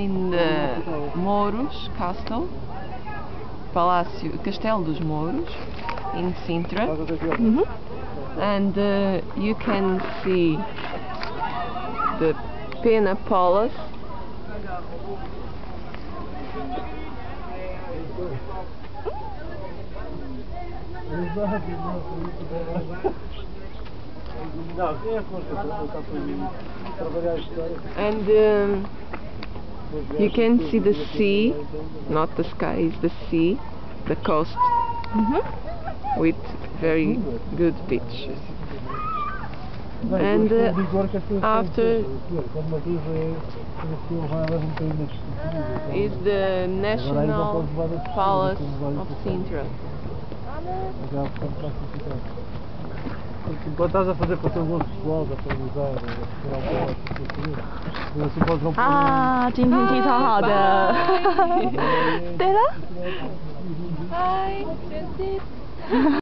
in the Mouros Castle, Palácio, Castelo dos Mouros, in Sintra, Mhm. and uh, you can see the Pena Palace. É? And um, you can see the sea, not the sky, it's the sea, the coast, Mhm. with very good beaches. And uh, after is the National Palace of Sintra. Enquanto estás a fazer para ter um bom pessoal, dá para usar, para tirar bola, assim podes não 啊，今天气超好的。对了。 Hi.